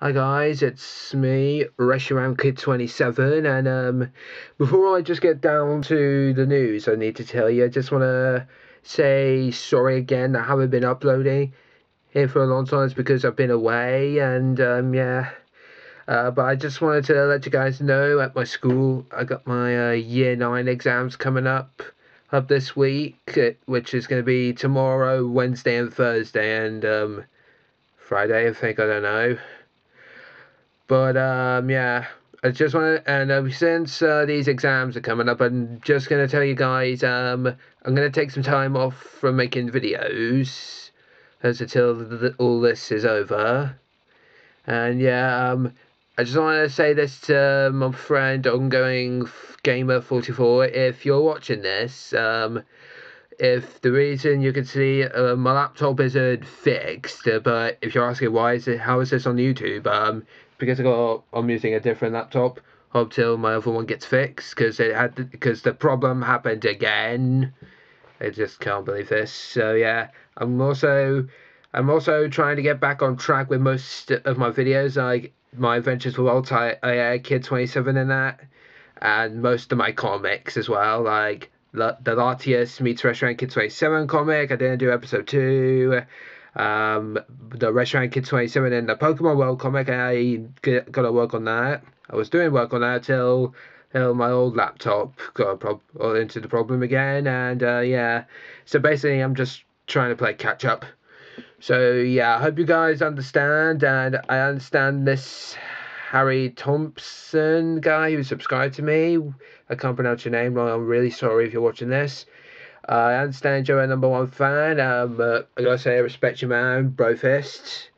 Hi guys, it's me, Reshiram Kid 27 and um, before I just get down to the news I need to tell you, I just want to say sorry again I haven't been uploading here for a long time. It's because I've been away and um, yeah, uh, but I just wanted to let you guys know at my school I got my uh, year 9 exams coming up up this week, which is going to be tomorrow, Wednesday and Thursday and um, Friday I think, I don't know. But um, yeah, I just want to, and uh, since uh, these exams are coming up, I'm just going to tell you guys um, I'm going to take some time off from making videos as until the, all this is over. And yeah, um, I just want to say this to my friend, ongoing gamer 44. If you're watching this, um, if the reason you can see uh, my laptop isn't fixed, uh, but if you're asking why is it, how is this on YouTube? Um, because I got I'm using a different laptop until my other one gets fixed because it had because the problem happened again. I just can't believe this. So yeah, I'm also I'm also trying to get back on track with most of my videos, like my adventures with Alt AI Kid 27 and that, and most of my comics as well, like the Latias meets Reshiram Kid 27 comic. I didn't do episode two um, the Reshiram Kid 27 and the Pokemon World comic. I got to work on that. I was doing work on that till, till my old laptop got prob- into the problem again. And uh, yeah, so basically, I'm just trying to play catch up. So yeah, I hope you guys understand, and I understand this Harry Thompson guy who subscribed to me. I can't pronounce your name. I'm really sorry if you're watching this. Uh, I understand you're a number one fan. Um, uh, I gotta say, I respect you, man, bro fist.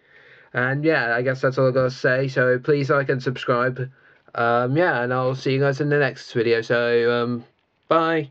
And yeah, I guess that's all I gotta say. So please like and subscribe. Um, yeah, and I'll see you guys in the next video. So, um, bye.